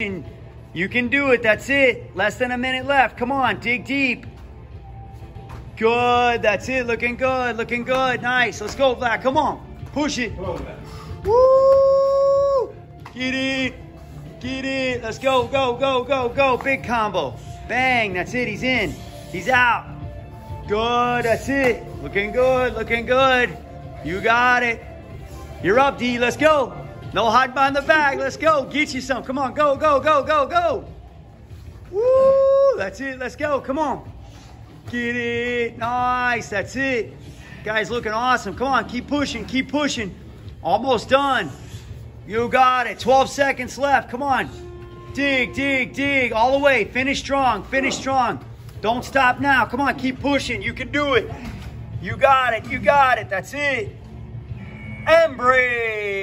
You can do it. That's it. Less than a minute left. Come on, dig deep. Good. That's it. Looking good. Looking good. Nice. Let's go, Vlad. Come on. Push it. On. Woo! Get it. Get it. Let's go, go, go, go, go. Big combo. Bang. That's it. He's in. He's out. Good. That's it. Looking good. Looking good. You got it. You're up, D. Let's go. No hide behind the bag. Let's go. Get you some. Come on. Go, go, go, go, go. Woo! That's it. Let's go. Come on. Get it. Nice. That's it. Guys looking awesome. Come on. Keep pushing. Keep pushing. Almost done. You got it. 12 seconds left. Come on. Dig, dig, dig. All the way. Finish strong. Finish strong. Don't stop now. Come on. Keep pushing. You can do it. You got it. You got it. That's it. And. Woohoo!